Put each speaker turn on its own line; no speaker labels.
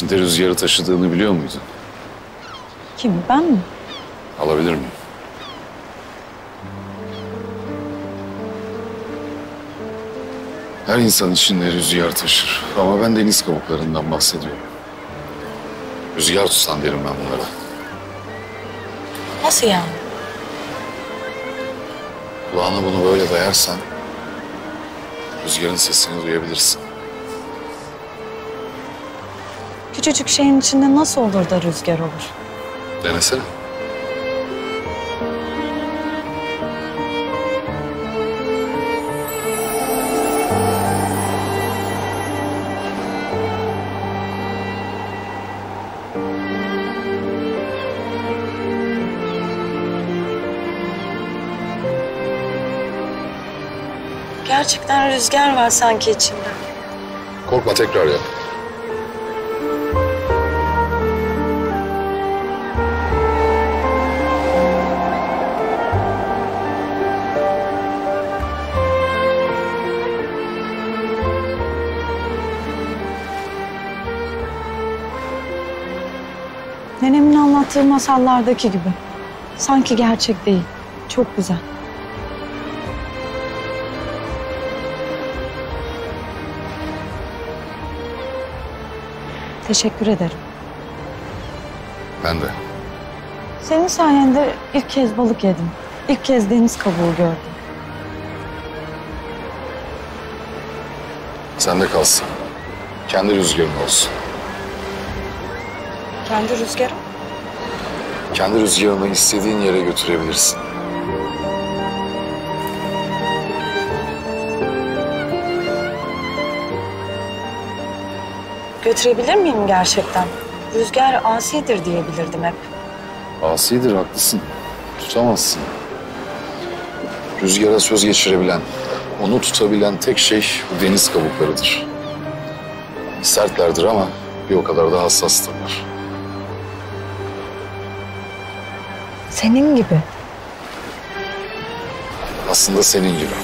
içinde rüzgarı taşıdığını biliyor muydun?
Kim ben mi?
Alabilir miyim? Her insan içinde rüzgar taşır. Ama ben deniz kabuklarından bahsediyorum. Rüzgar tutan derim ben bunlara.
Nasıl yani?
Kulağına bunu böyle dayarsan... ...rüzgarın sesini duyabilirsin.
Küçücük şeyin içinde nasıl olur da rüzgar olur?
Denesene.
Gerçekten rüzgar var sanki içinde.
Korkma tekrar yap.
Nenemin anlattığı masallardaki gibi. Sanki gerçek değil. Çok güzel. Teşekkür ederim.
Ben de.
Senin sayende ilk kez balık yedim. İlk kez deniz kabuğu gördüm.
Sen de kalsın. Kendi rüzgarın olsun.
Kendi rüzgarım.
Kendi rüzgarını istediğin yere götürebilirsin.
Götürebilir miyim gerçekten? Rüzgar asidir diyebilirdim hep.
Asidir, haklısın. Tutamazsın. Rüzgara söz geçirebilen, onu tutabilen tek şey bu deniz kabuklarıdır. Sertlerdir ama bir o kadar da hassastırlar.
Senin gibi.
Aslında senin gibi.